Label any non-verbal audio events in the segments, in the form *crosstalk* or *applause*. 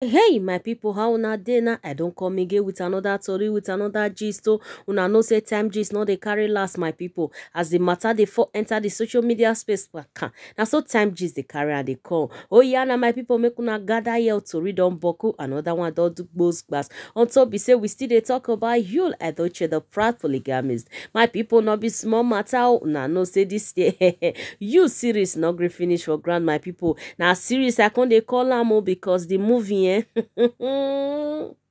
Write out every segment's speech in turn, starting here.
hey my people, how una dey now? I don come again with another tori with another gist o una know say time gist no dey carry last my people. as the matter dey fall enter the social media space waka. Na so time gist dey carry am dey come. Oya na my people, make una gather here. Tori don boku another one don do gbos gbas. On top be say we still dey talk about yul edochie the proud polygamist. My people, no be small matter o una know say this *laughs* yul series no gree finish for ground my people. na series i con dey call am o because the movie eh *laughs*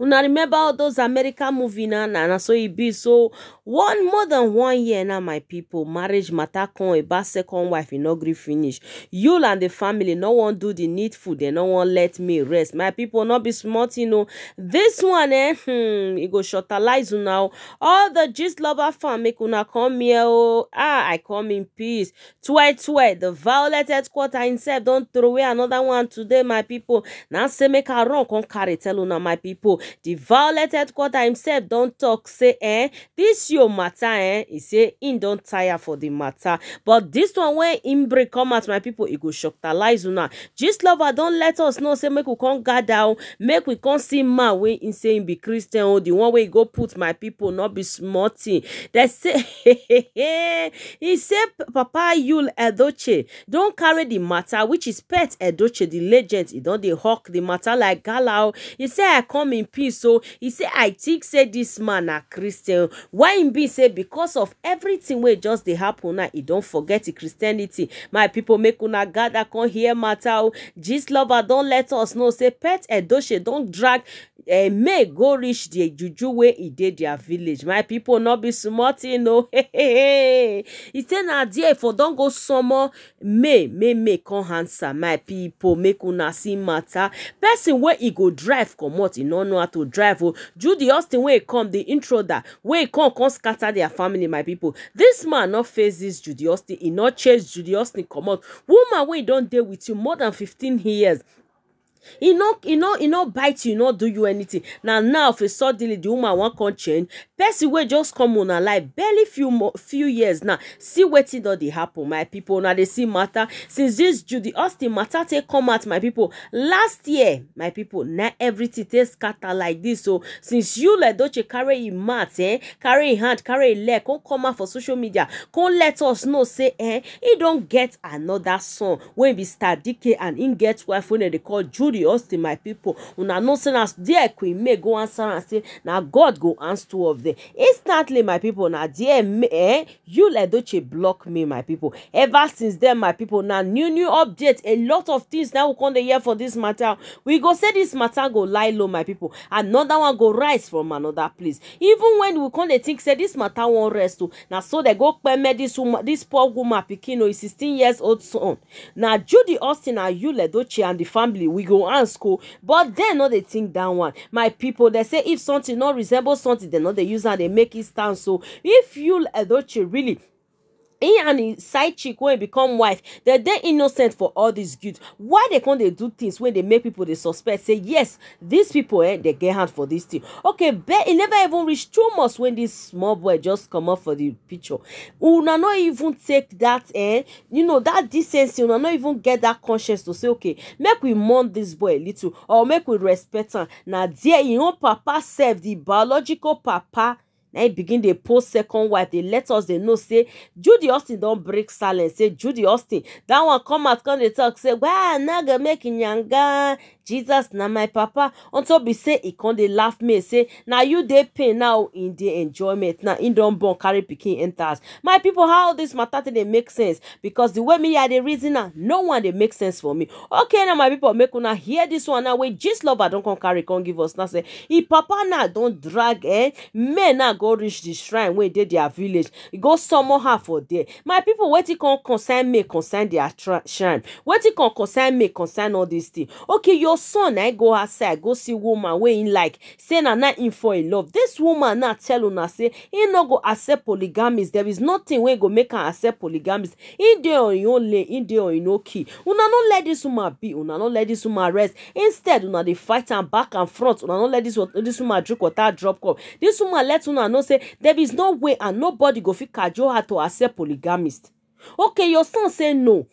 una remember all those american movie na na na so e be. So one more than one year now my people marriage matter come about second wife e no gree finish. You and the family no wan do the needful dem no wan let me rest. My people no be small thing o this one eh hmm, e go shortalize o. All the gist lover fan make una come here o. Ah i come in peace. Twe twe the violet headquarter himself don throw away another one today my people. Na say make i run come carry tell una my people the violet headquarter himself don talk say eh this your matter eh e say im don tire for the matter. But this one wey im bring come out my people e go shocktalize una. Gist lover don let us know say make we come gather o make we come see man wey im say im be christian o the one wey e go put my people no be small dem say *laughs* e say papa yul edochie don carry the matter which is pete edochie the legend. E don dey hawk the matter like gala o e say i come in peace o e say i think say this man na christian. Why im be say because of everything wey just dey happen now e don forget the christianity. My people make una gather come hear matter o gist lover don let us know say pete edochie don drag uh, may go reach the juju wey e dey their village. My people no be small thing *laughs* o e say na there for don go summon may may may come answer. My people make una see matter. Person wey e go drive comot no know how to drive o judy austin wey come the intruder wey come come scatter their family my people. This man no face this judy austin. E no chase judy austin comot woman wey don dey with you more than fifteen years e no e no e no bite you e no do you anything. Na now for suddenly the woman wan come change person wey just come una life barely few mo few years now see wetin don dey happen my people. Una dey see matter. Since this judy austin matter take come out my people last year my people na everything take scatter like this o since yul edochie carry im mouth eh carry im hand carry im leg come come out for social media come let us know say eh he don get another son wey be star dk and im get wife wey dem dey call judy judy austin my people una know say na there queen may go answer say na god go answer two of them. Instantly my people na there eh yul edochie block me my people. Ever since then my people na new new update. A lot of things now we come dey hear for this matter. We go say this matter go lie low my people. Another one go rise from another place. Even when we come dey think say this matter wan rest na so dem go kpeme this woman this poor woman pikin o sixteen years old son. Na judy austin and yul edochie and the family we go ask o but dem no dey think that one. My people dey say if something no resemble something dem no dey use am dey make it stand so. If yul edochie really he and his side chick wey become wife dem dey innocent for all this guilt. Why dem come dey do things wey dey make people dey suspect say yes these people eh dey get hand for this thing. Okay but e never even reach two months when this small boy just come comot for the picture. Una no even take that eh you know that decency una no even get that conscience to say okay make we mourn this boy a little or make we respect am. Na there im own papa sef the biological papa him begin dey post second wife. Dey let us dey know say judy austin don break silence. Say judy austin that one come out come talk say well na go make yanga jesus na my papa. Unto be say e come dey laugh me say na you dey pain now in dey enjoyment. Now im don born carry pikin enter my people how this matter dey make sense? Because the way me i dey reason am no one dey make sense for me. Okay now my people make una hear this one now. Wey gist lover don come carry come give us. Now say e papa now don drag eh? Men now go reach the shrine wey dey their village. E go summon her for there. My people wetin come concern me concern their shrine. Wetin come concern me concern all this thing. Okay your son na go outside go see woman wey him like. Say na na him fall in love. This woman now tell una say he no go accept polygamist. There is nothing wey go make am accept polygamist. He dey on him own lane he dey on him own key. Una no let this woman be. Una no let this woman rest. Instead una dey fight am back and front. Una no let this this woman drink water drop cup. This woman let una know say there is no way and nobody go fit cajole her to accept polygamist. Okay your son say no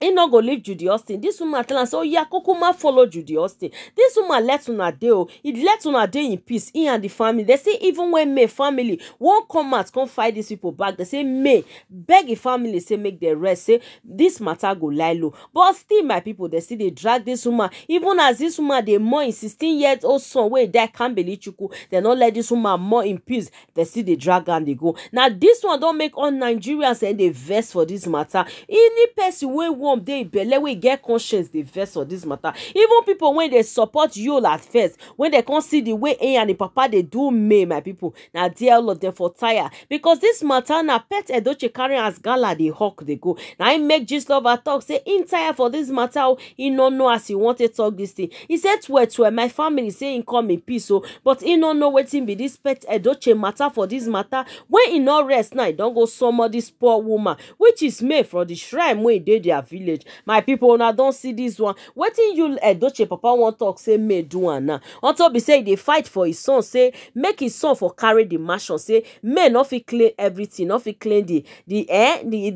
he no go leave judy austin. This woman tell am say oya kukuma follow judy austin. This woman let una dey o e let una dey in peace he and the family. They say even when may family wan come out come fight these people back They say may beg the family say make dem rest say this matter go lie low. But still my people they still dey drag this woman. Even as this woman dey mourn im sixteen years old son wey die kambeli chukwu dem no let this woman mourn in peace. They still dey drag am dey go. Na this one don make all nigerians eh dey vex for this matter. Any person wey warm dey belle wey get conscience dey vex for dis matter. Even people wey dey support yul at first when dem come see the way him and the papa dey do may my people. Na there all of them for tire. Because this matter na pet edoche carry as gala dey hawk dey go. Na im make gistlover talk say im tire for this matter o e no know as e wan take talk this thing. E say twelve twelve my family say im come in peace o but e no know wetin be this pet edoche matter for this matter. When e no rest now e don go summon this poor woman which is may from the shrine wey dey their village my people una don see this one. Wetin yul edochie papa wan talk say may do am now? Unto be say dey fight for his son say make his son for carry the mansion say may no fit clean everything no fit clean the the eh the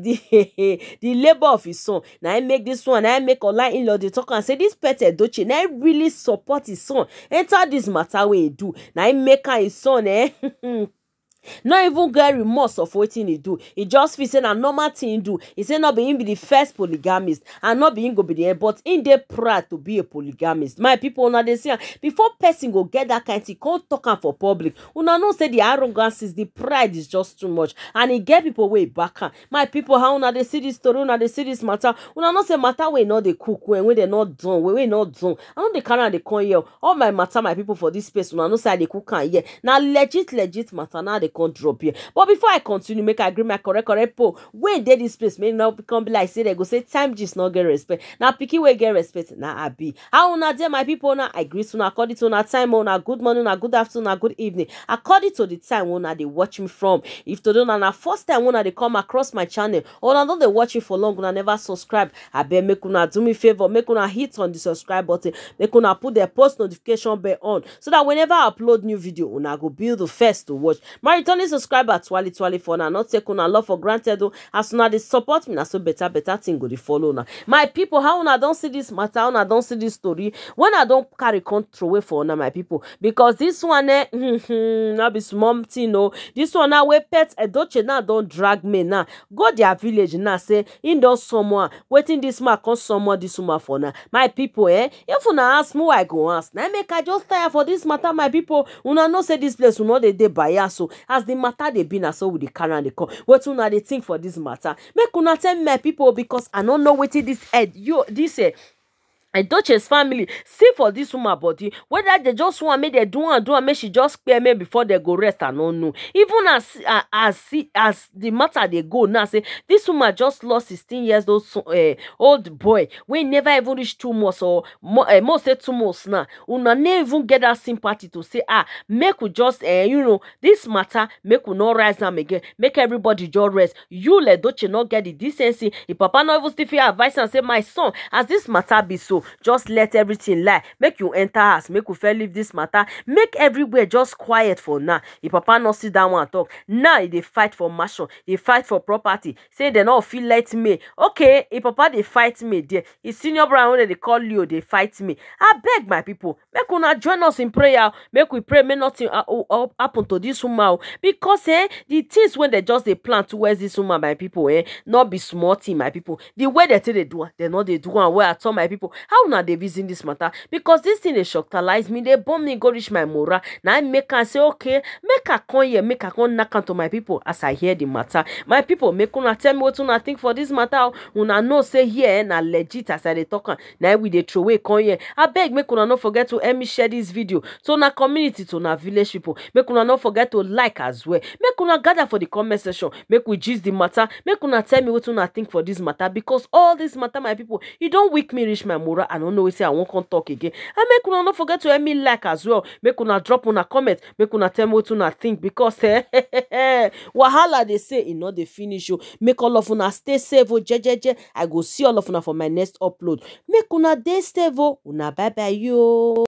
the *laughs* labour of his son. Na im make this one im make online in-law dey talk am say this pete edochie na im really support his son. Enter this matter wey e do. Na im make his son eh *laughs* no even get remorse of wetin e do. E just say na normal thing do. E say no be him be the first polygamist and no be him go be the but him dey proud to be a polygamist. My people una dey see before person go get that kind thing come talk for public. Una know say the arrogance is the pride is just too much. And e get people wey back my people how una dey see this story? Una dey see this matter? Una know say matter wey no dey cook well wey dem no done wey wey no done. I no dey carry am come here. All my matter my people for this space una know say i dey cook am here. Na legit legit matter. I dey come drop here. But before i continue make i agree my correct correct po wey dey this place make no come be like say dem go say time gist no get respect. Na pikin wey get respect na abi how una dey my people una? I greet una according to una time una good morning una good afternoon una good evening. According to the time una dey watch me from. If today una na first time una dey come across my channel or una don dey watch me for long una never subscribe abeg make una do me favour make una hit on the subscribe button make una put the post notification bell on so that whenever i upload new video una go be the first to watch. My returning subscriber twali twali for una not take una love for granted o as una dey support me na so better better thing go dey follow una my people how una don see this matter? How una don see this story? When i don carry come throway for una my people. Because this one eh *laughs* no be small thing o this one now wey pet edoche now don drag me now go their village now say im don summon wetin this man come summon this woman for now my people eh if una ask me who i go ask? Na make i just tire for this matter my people. Una know say this place no dey dey bias o as the matter dey be na so we dey carry am dey come. Wetin una dey think for this matter? Make una tell my people because i no know wetin this head you this eh Edoche's family see for this woman body whether they just want make dem do am do am make she just spare me before they go rest i no know even as uh, as as the matter dey go now say this woman just lost sixteen years old uh, old boy wey never even reach two months or more, uh, more say two months now. Una no even get that sympathy to say ah make we just uh, you know this matter make we no rise am again. Make everybody just rest. You Edoche no get the decency. The papa no even still fit advise am say my son as this matter be so just let everything lie. Make you enter house. Make we first leave this matter. Make everywhere just quiet for now. The papa no sit down and talk now e dey fight for mansion. Dey fight for property. Say dem no fit let me. Okay if papa dey fight me there his senior brother wey dey call leo dey fight me. Abeg my people make una join us in prayer. Make we pray make nothing happen to this woman because eh the things wey dem just dey plan towards this woman my people eh no be small thing my people. The way dem take dey do dem no dey do am well at all my people how una dey reason this matter? Because this thing dey shocktalize me dey burn me go reach my moral. Na im make am say okay make i come here make i come knack to my people as i hear the matter. My people make una tell me wetin una think for this matter una know say here eh, na legit as i dey talk am. Na we dey throway come here. Abeg make una no forget to help me share this video. To una community to una village people. Make una no forget to like as well. Make una gather for the comment section. Make we gist the matter. Make una tell me wetin una think for this matter. Because all this matter my people e don weak me reach my moral i no know wetin i wan come talk again. And make una no forget to help me like as well. Make una drop una comment. Make una tell me wetin una think because *laughs* eh wahala dey say e no dey finish o make all of una stay safe o jejeje i go see all of una for my next upload. Make una dey safe o una bye bye yo.